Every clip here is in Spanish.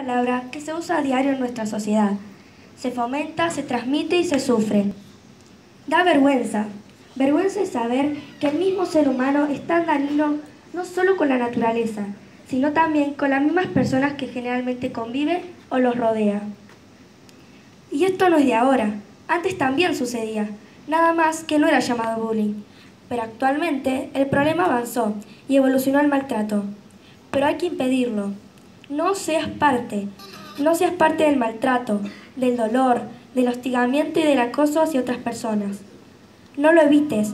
palabra que se usa a diario en nuestra sociedad. Se fomenta, se transmite y se sufre. Da vergüenza. Vergüenza es saber que el mismo ser humano es tan dañino no solo con la naturaleza, sino también con las mismas personas que generalmente convive o los rodea. Y esto no es de ahora, antes también sucedía, nada más que no era llamado bullying. Pero actualmente el problema avanzó y evolucionó al maltrato. Pero hay que impedirlo. No seas parte, no seas parte del maltrato, del dolor, del hostigamiento y del acoso hacia otras personas. No lo evites,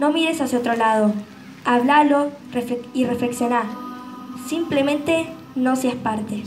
no mires hacia otro lado, háblalo y reflexiona. Simplemente no seas parte.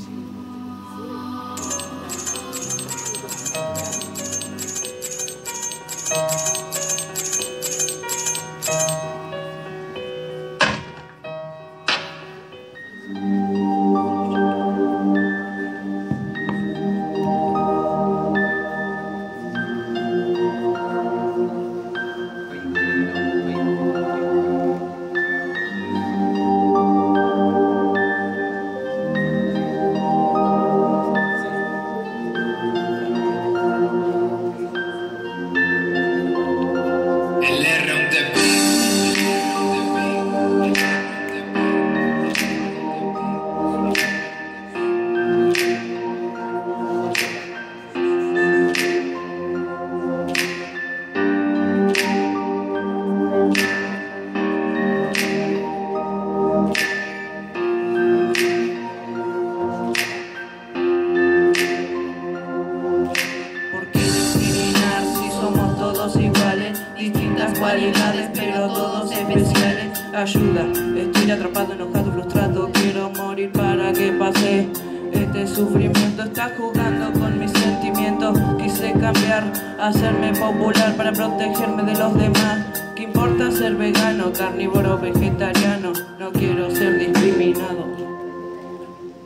Pero todos especiales. Ayuda, estoy atrapado, enojado, frustrado, quiero morir para que pase. Este sufrimiento está jugando con mis sentimientos. Quise cambiar, hacerme popular para protegerme de los demás. ¿Qué importa ser vegano, carnívoro, vegetariano? No quiero ser discriminado.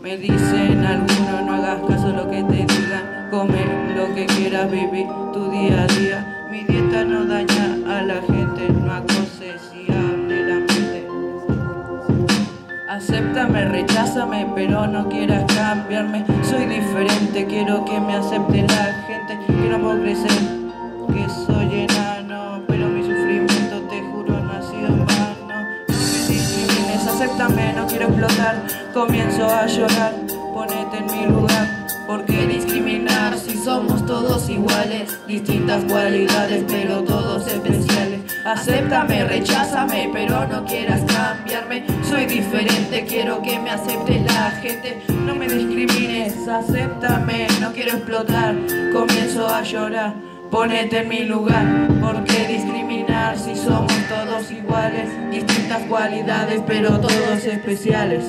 Me dicen algunos, no hagas caso lo que te digan. Come lo que quieras, vivir tu día a día. Mi dieta no daña a la gente, no acoses y hable la mente. Acéptame, recházame, pero no quieras cambiarme. Soy diferente, quiero que me acepte la gente. Que no crecer, que soy enano, pero mi sufrimiento te juro no ha sido en vano. No me discrimines, acéptame, no quiero explotar. Comienzo a llorar, ponete en mi lugar. ¿Por qué discriminar si somos todos iguales? Distintas cualidades, pero todos especiales. Acéptame, recházame, pero no quieras cambiarme. Soy diferente, quiero que me acepte la gente. No me discrimines, acéptame, no quiero explotar. Comienzo a llorar, ponete en mi lugar. ¿Por qué discriminar si somos todos iguales? Distintas cualidades, pero todos especiales.